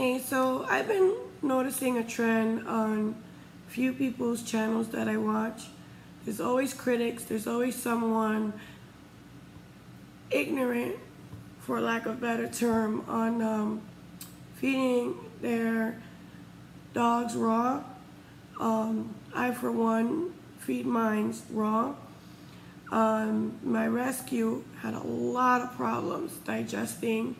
Hey, so I've been noticing a trend on few people's channels that I watch. There's always critics, there's always someone ignorant, for lack of a better term, on um, feeding their dogs raw. Um, I, for one, feed mine raw. Um, my rescue had a lot of problems digesting.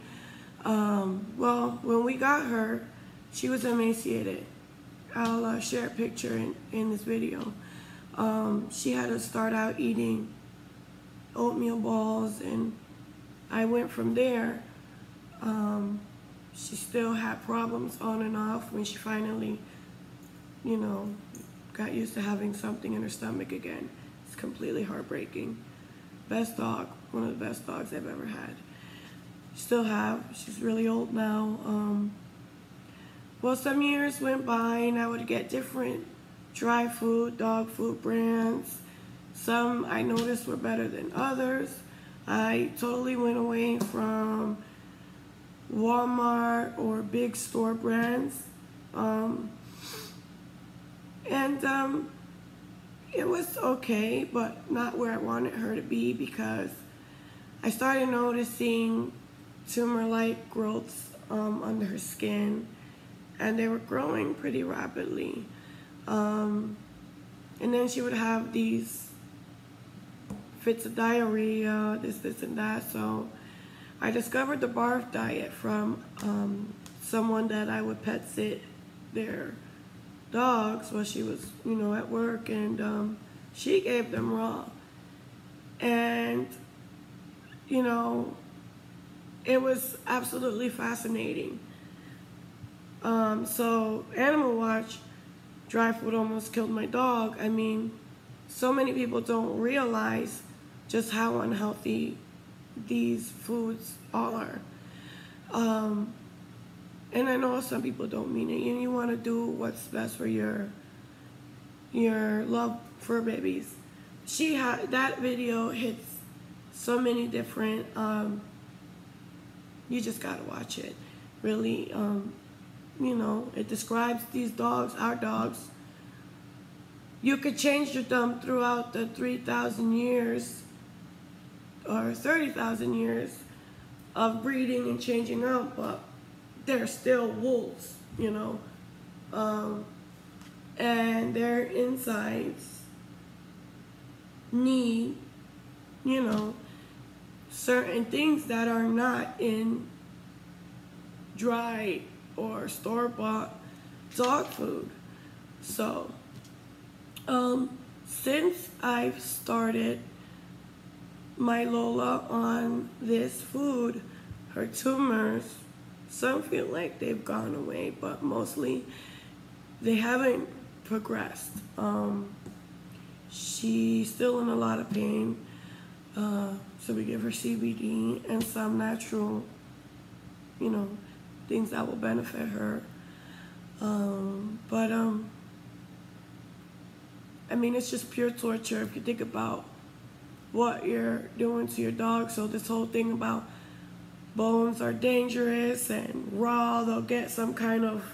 Um, well, when we got her, she was emaciated. I'll uh, share a picture in, in this video. Um, she had to start out eating oatmeal balls and I went from there. Um, she still had problems on and off when she finally, you know, got used to having something in her stomach again. It's completely heartbreaking. Best dog, one of the best dogs I've ever had. Still have. She's really old now. Um, well, some years went by and I would get different dry food, dog food brands. Some I noticed were better than others. I totally went away from Walmart or big store brands. Um, and um, it was okay, but not where I wanted her to be because I started noticing tumor-like growths um, under her skin and they were growing pretty rapidly. Um, and then she would have these fits of diarrhea, this, this, and that. So I discovered the barf diet from um, someone that I would pet sit their dogs while she was, you know, at work, and um, she gave them raw. And, you know, it was absolutely fascinating. Um, so Animal Watch, dry food almost killed my dog. I mean, so many people don't realize just how unhealthy these foods all are. Um, and I know some people don't mean it. And you want to do what's best for your your love for babies. She had that video hits so many different. Um, you just gotta watch it. Really, um, you know, it describes these dogs, our dogs. You could change them throughout the 3,000 years or 30,000 years of breeding and changing out, but they're still wolves, you know. Um, and their insides need, you know, certain things that are not in dry or store-bought dog food. So, um, since I've started my Lola on this food, her tumors, some feel like they've gone away, but mostly they haven't progressed. Um, she's still in a lot of pain, uh, so we give her CBD and some natural, you know, things that will benefit her. Um, but, um, I mean, it's just pure torture if you think about what you're doing to your dog. So this whole thing about bones are dangerous and raw, they'll get some kind of,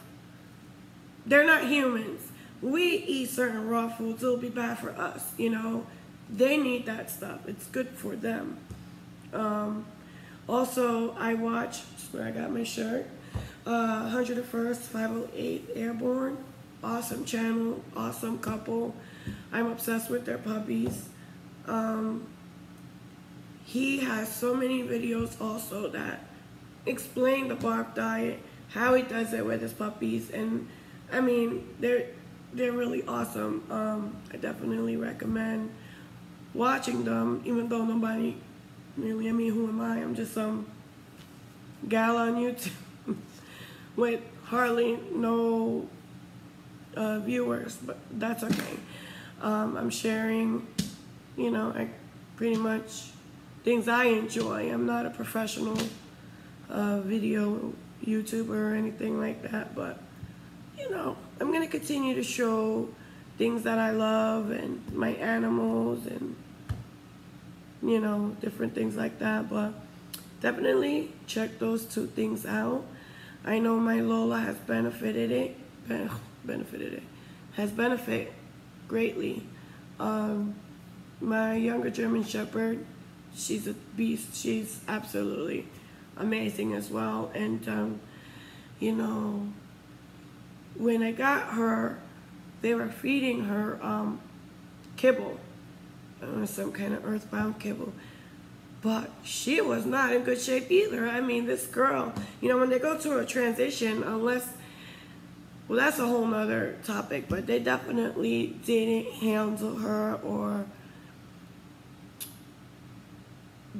they're not humans. We eat certain raw foods, it'll be bad for us, you know. They need that stuff. It's good for them. Um, also, I watch, where I got my shirt, uh, 101st 508 Airborne. Awesome channel, awesome couple. I'm obsessed with their puppies. Um, he has so many videos also that explain the barf diet, how he does it with his puppies, and I mean, they're they're really awesome. Um, I definitely recommend watching them, even though nobody really, I mean, who am I? I'm just some gal on YouTube with hardly no uh, viewers, but that's okay. Um, I'm sharing you know, I pretty much things I enjoy. I'm not a professional uh, video YouTuber or anything like that, but you know, I'm gonna continue to show things that I love and my animals and you know, different things like that. But definitely check those two things out. I know my Lola has benefited it, benefited it, has benefit greatly. Um, my younger German Shepherd, she's a beast. She's absolutely amazing as well. And, um, you know, when I got her, they were feeding her um, kibble, uh, some kind of Earthborn kibble. But she was not in good shape either. I mean, this girl, you know, when they go to a transition, unless, well, that's a whole nother topic, but they definitely didn't handle her or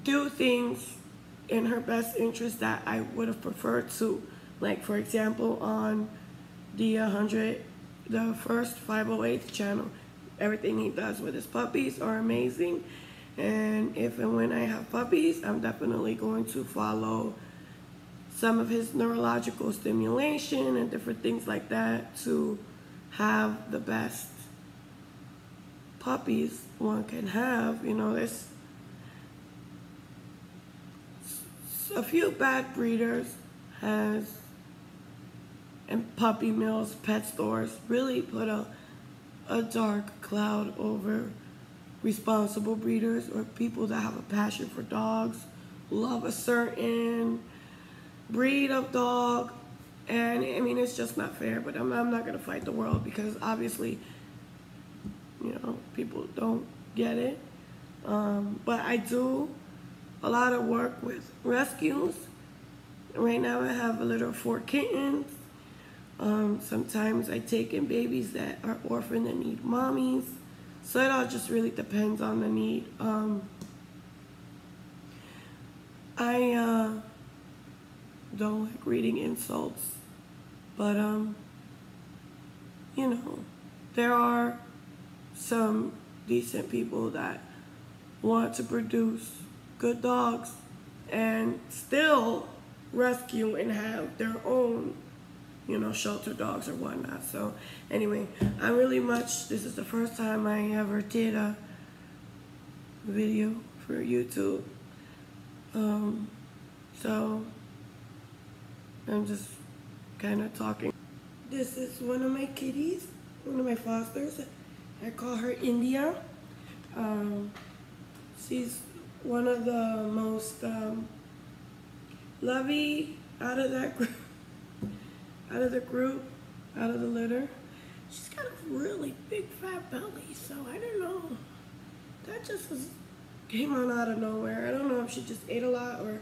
do things in her best interest that I would have preferred to. Like, for example, on the 100, the first 508 channel, everything he does with his puppies are amazing. And if and when I have puppies, I'm definitely going to follow some of his neurological stimulation and different things like that to have the best puppies one can have. You know, there's a few bad breeders has and puppy mills, pet stores really put a, a dark cloud over responsible breeders or people that have a passion for dogs, love a certain breed of dog. And I mean, it's just not fair, but I'm, I'm not going to fight the world because obviously, you know, people don't get it. Um, but I do a lot of work with rescues. Right now I have a little four kittens. Um, sometimes I take in babies that are orphaned and need mommies. So it all just really depends on the need. Um, I uh, don't like reading insults, but um, you know, there are some decent people that want to produce good dogs and still rescue and have their own, you know, shelter dogs or whatnot. So anyway, I'm really much, this is the first time I ever did a video for YouTube. Um, so I'm just kind of talking. This is one of my kitties, one of my fosters. I call her India. Um, she's one of the most um, lovey out of that group, out of the group, out of the litter. She's got a really big fat belly, so I don't know. That just was, came on out of nowhere. I don't know if she just ate a lot or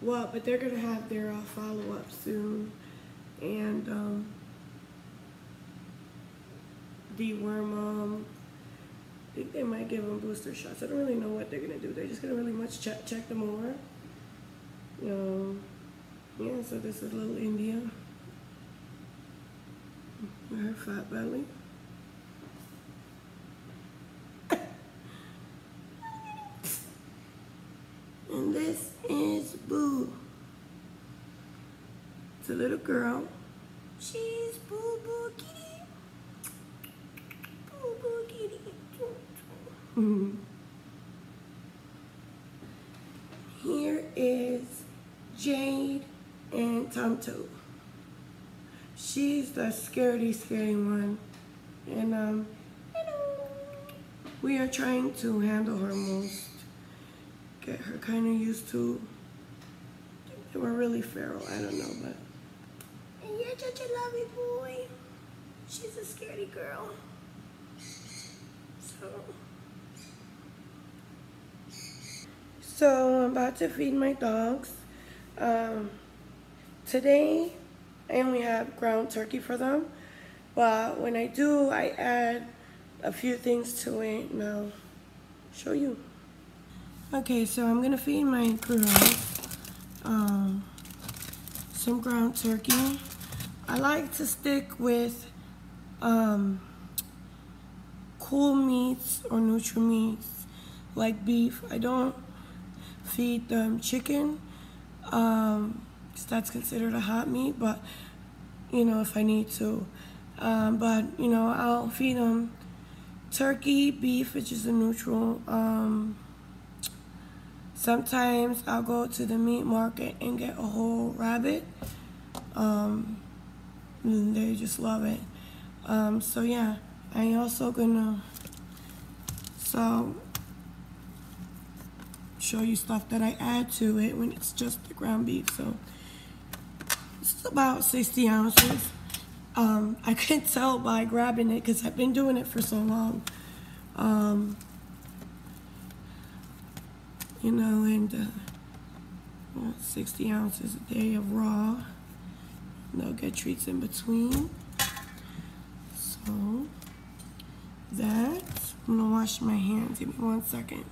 what, but they're gonna have their uh, follow-up soon. And um, deworm them, I think they might give them booster shots. I don't really know what they're gonna do. They're just gonna really much check check them over. Um, yeah, so this is little India. Her fat belly. and this is Boo. It's a little girl. She's Boo Boo Kitty. Boo Boo Kitty. Mm -hmm. Here is Jade and Tonto. She's the scaredy, scary one. And, um, we are trying to handle her most. Get her kind of used to. They were really feral, I don't know, but. And you're such a lovely boy. She's a scaredy girl. So. So I'm about to feed my dogs. Um, today I only have ground turkey for them, but when I do, I add a few things to it. Now, show you. Okay, so I'm gonna feed my girls um, some ground turkey. I like to stick with um, cool meats or neutral meats like beef. I don't feed them chicken. Um, that's considered a hot meat, but you know, if I need to. Um, but you know, I'll feed them turkey, beef, which is a neutral. Um, sometimes I'll go to the meat market and get a whole rabbit. Um, they just love it. Um, so yeah, I also gonna so show you stuff that I add to it when it's just the ground beef. So it's about 60 ounces. Um, I can tell by grabbing it because I've been doing it for so long. Um, you know, and uh, 60 ounces a day of raw. They'll get treats in between. So that, I'm gonna wash my hands. Give me one second.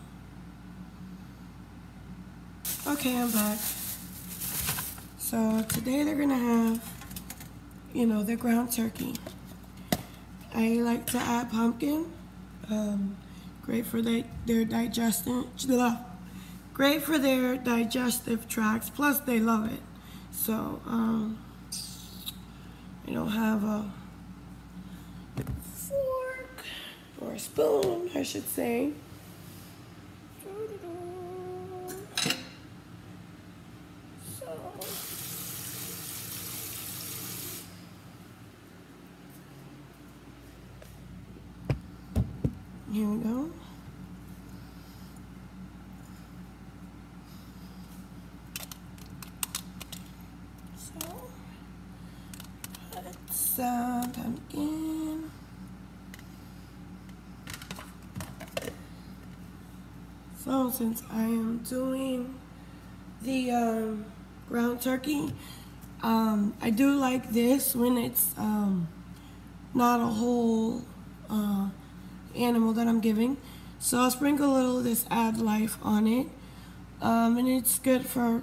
Okay, I'm back. So today they're gonna have, you know, their ground turkey. I like to add pumpkin. Um, great for their, their digestion. Great for their digestive tracts. Plus, they love it. So, um, I don't have a fork or a spoon, I should say. Here we go. So, some pumpkin. So since I am doing the um, ground turkey, um, I do like this when it's um, not a whole uh, animal that I'm giving. So I'll sprinkle a little of this Add Life on it. Um, and it's good for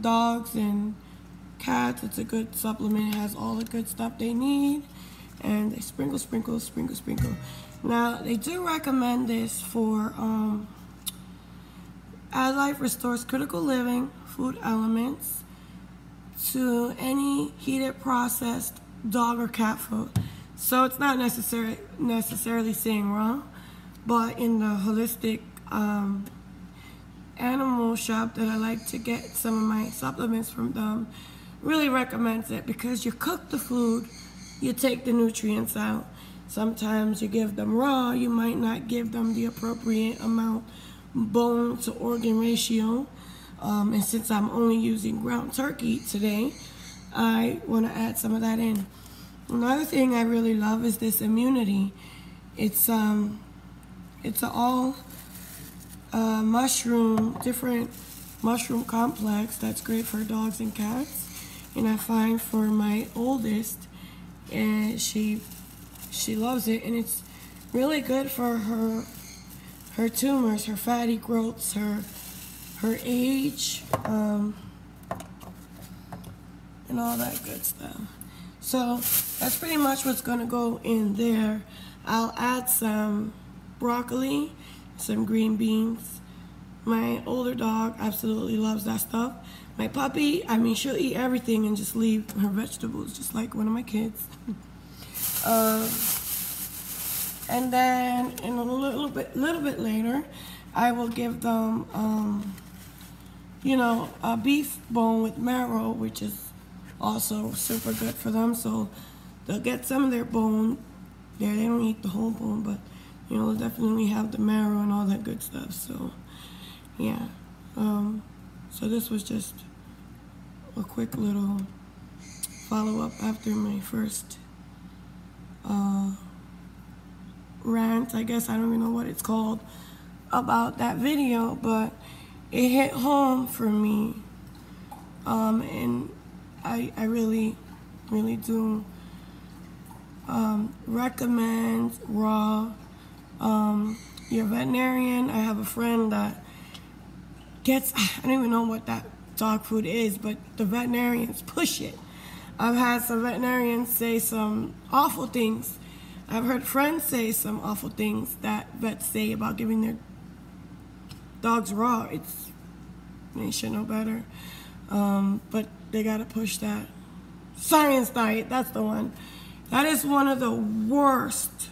dogs and cats. It's a good supplement. It has all the good stuff they need. And they sprinkle, sprinkle, sprinkle, sprinkle. Now, they do recommend this for um, Add Life restores critical living food elements to any heated processed dog or cat food. So it's not necessary, necessarily saying raw, but in the holistic um, animal shop that I like to get some of my supplements from them, really recommends it because you cook the food, you take the nutrients out. Sometimes you give them raw, you might not give them the appropriate amount bone to organ ratio. Um, and since I'm only using ground turkey today, I want to add some of that in. Another thing I really love is this immunity. It's um, it's all uh, mushroom, different mushroom complex that's great for dogs and cats and I find for my oldest, and she she loves it, and it's really good for her her tumors, her fatty growths, her her age, um, and all that good stuff. So that's pretty much what's gonna go in there. I'll add some broccoli, some green beans. My older dog absolutely loves that stuff. My puppy, I mean, she'll eat everything and just leave her vegetables, just like one of my kids. uh, and then in a little bit, little bit later, I will give them, um, you know, a beef bone with marrow, which is also super good for them. So they'll get some of their bone. There, they don't eat the whole bone, but you know, they'll definitely have the marrow and all that good stuff. So, yeah. Um, so this was just a quick little follow-up after my first uh, rant, I guess, I don't even know what it's called, about that video, but it hit home for me. Um, and I, I really, really do um, recommend raw. Um, your veterinarian, I have a friend that gets, I don't even know what that dog food is, but the veterinarians push it. I've had some veterinarians say some awful things. I've heard friends say some awful things that vets say about giving their dogs raw. It's they should know better, um, but they gotta push that science diet. That's the one. That is one of the worst.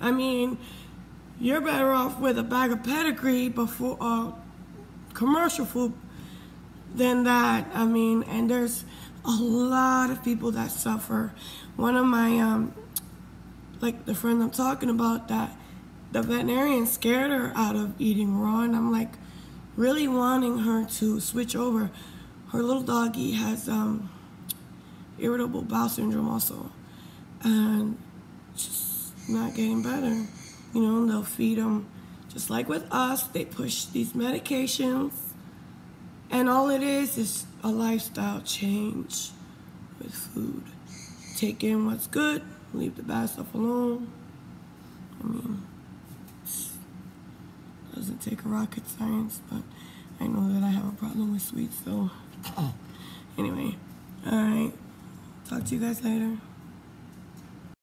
I mean, you're better off with a bag of pedigree before uh, commercial food than that. I mean, and there's a lot of people that suffer. One of my, um, like the friend I'm talking about, that the veterinarian scared her out of eating raw, and I'm like really wanting her to switch over. Her little doggy has um, irritable bowel syndrome also, and just not getting better. You know, they'll feed them just like with us. They push these medications, and all it is is a lifestyle change with food. Take in what's good, leave the bad stuff alone. I mean, doesn't take a rocket science, but I know that I have a problem with sweets, so anyway, all right. Talk to you guys later.